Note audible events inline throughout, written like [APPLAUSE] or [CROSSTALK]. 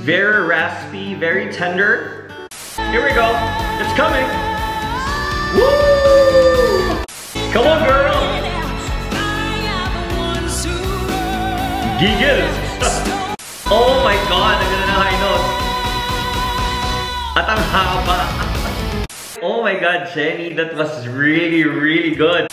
Very raspy, very tender. Here we go. It's coming. Woo! Come on, girl. Gigil. [LAUGHS] oh my god, ang ganda ng high note. At haba. oh my god, Jennie, that was really, really good.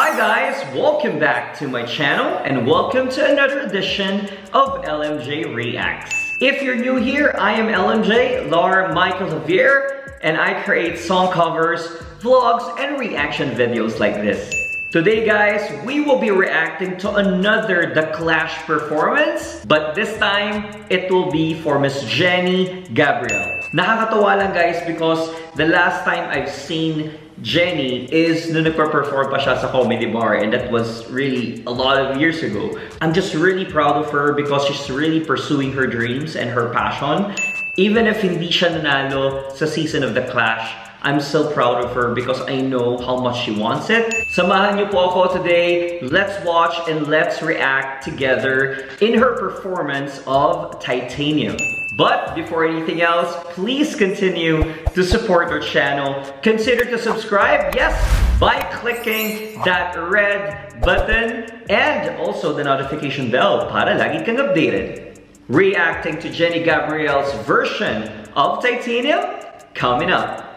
Hi guys, welcome back to my channel and welcome to another edition of LMJ Reacts. If you're new here, I am LMJ, Lar Michael Javier, and I create song covers, vlogs, and reaction videos like this. Today guys, we will be reacting to another The Clash performance, but this time, it will be for Miss Jennie Gabriel. Nakakatawa lang guys because the last time I've seen Jennie is nung nagpa-perform pa siya sa Comedy Bar and that was really a lot of years ago. I'm just really proud of her because she's really pursuing her dreams and her passion. Even if hindi siya nanalo sa season of The Clash, I'm still proud of her because I know how much she wants it. Samahan niyo po ako today. Let's watch and let's react together in her performance of Titanium. But before anything else, please continue to support our channel. Consider to subscribe, yes, by clicking that red button and also the notification bell para lagi kang updated. Reacting to Jennie Gabriel's version of Titanium coming up.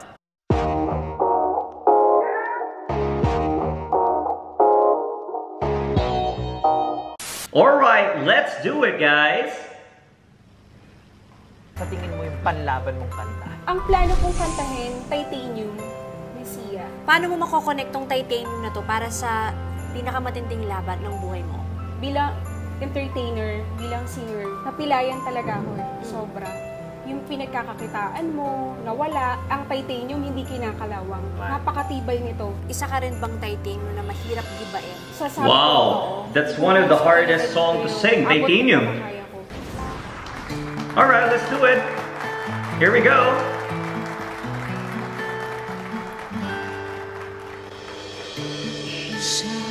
Alright, let's do it guys! Sa tingin mo yung panlaban mong kanta? Ang plano kong kantahin, Titanium, ni Sia. Paano mo makokonect tong titanium na to para sa pinakamatinding laban ng buhay mo? Bilang entertainer, bilang singer, napilayan talaga ako eh. Sobra. Yung pinagkakakitaan mo, nawala, ang titanium hindi kinakalawang. Napakatibay nito. Isa ka rin bang titanium na mahirap gibain? Sasabi Wow, ko, that's one of the hardest song to sing, Titanium. Alright, let's do it! Here we go! Shout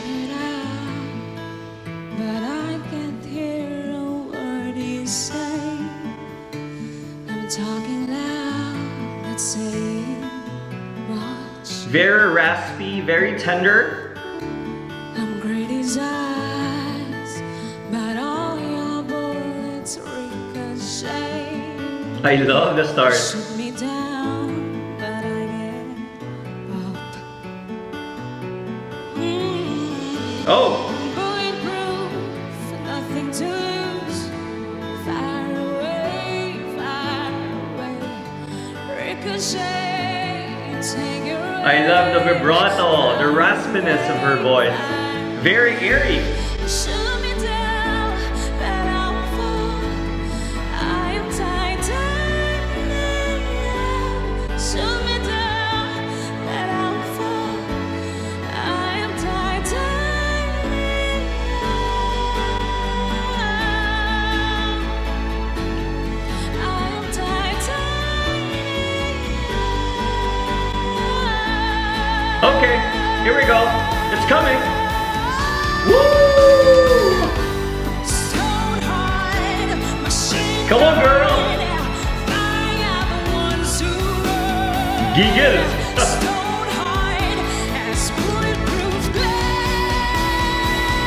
Very raspy, very tender. I'm great as eyes, but all your bullets ricochet. I love the start. Shoot me down, but I get up. Mm. Oh, Bulletproof, nothing to lose. Far away, far away. Ricochet, take your I love the vibrato, the raspiness of her voice. Very eerie. Hard on, girl. glass. [LAUGHS]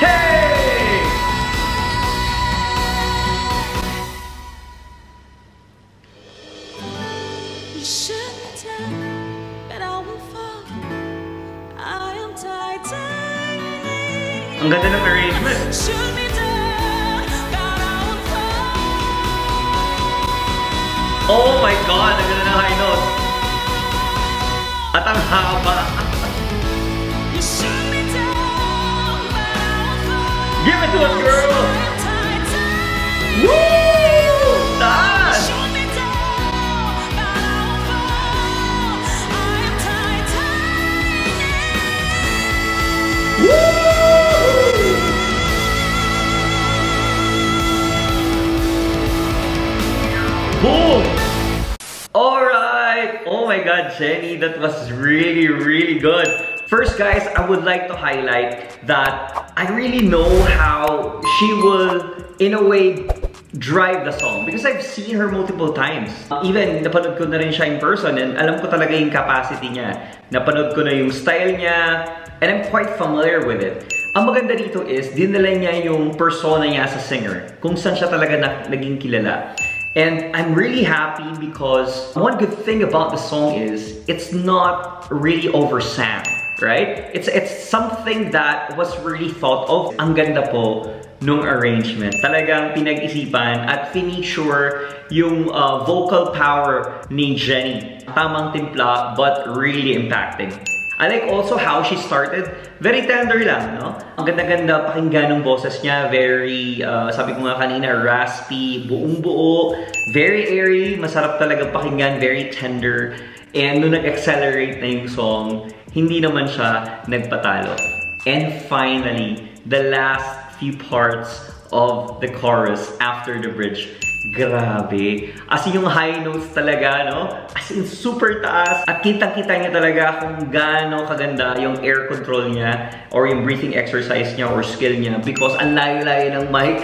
Hey! You shoot me down, but I won't fall. I am titanium. Ang ganda ng arrangement. Oh my god, ang ganda ng high note. At ang haba. You shoot me down, but I won't fall. Give it to us, girl! I. Woo! Boom! Alright! Oh my god, Jenny, that was really, really good. First guys, I would like to highlight that I really know how she will, in a way, drive the song because I've seen her multiple times. Even napanood ko na rin siya in person and alam ko talaga yung capacity niya. Napanood ko na yung style niya and I'm quite familiar with it. Ang maganda dito is, dinala niya yung persona niya sa singer. Kung saan siya talaga na, naging kilala. And I'm really happy because one good thing about the song is it's not really oversang, right? It's it's something that was really thought of. Ang ganda po nung arrangement. Talagang pinag-isipan at sure yung uh, vocal power ni Jennie. Tamang timpla but really impacting. I like also how she started. Very tender lang, no? Ang ganda-ganda pakinggan ng boses niya. Very, uh, sabi ko nga kanina, raspy, buong-buo. Very airy, masarap talaga pakinggan. Very tender. And nung nag-accelerate na yung song, hindi naman siya nagpatalo. And finally, the last few parts of the chorus after the bridge Grabe. As in yung high notes talaga, no? As in super taas. At kitang-kita niya talaga kung gaano kaganda yung air control niya or yung breathing exercise niya or skill niya because ang layo-layo ng mic. [LAUGHS]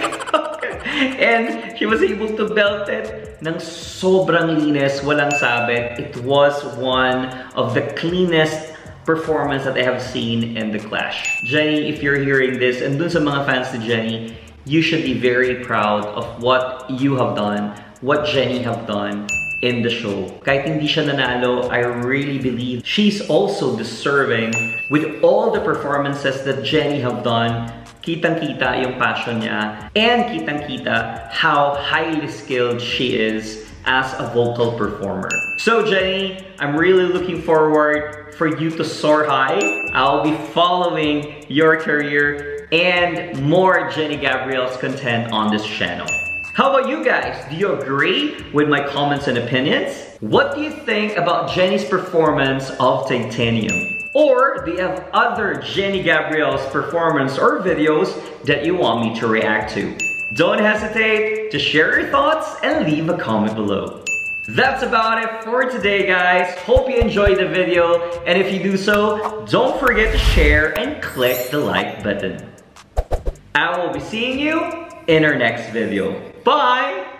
And she was able to belt it ng sobrang linis, walang sabit. It was one of the cleanest performance that I have seen in The Clash. Jenny, if you're hearing this, and dun sa mga fans ni Jenny, you should be very proud of what you have done, what Jennie have done in the show. Kahit hindi siya nanalo, I really believe she's also deserving with all the performances that Jennie have done. Kitang-kita yung passion niya and kitang-kita how highly skilled she is as a vocal performer. So Jennie, I'm really looking forward for you to soar high. I'll be following your career and more Jennie Gabriel's content on this channel. How about you guys? Do you agree with my comments and opinions? What do you think about Jennie's performance of Titanium? Or do you have other Jennie Gabriel's performance or videos that you want me to react to? Don't hesitate to share your thoughts and leave a comment below. That's about it for today guys. Hope you enjoyed the video and if you do so, don't forget to share and click the like button. I will be seeing you in our next video. Bye!